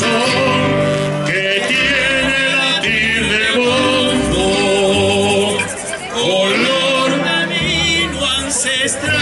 que tiene latir de bombo, color camino ancestral.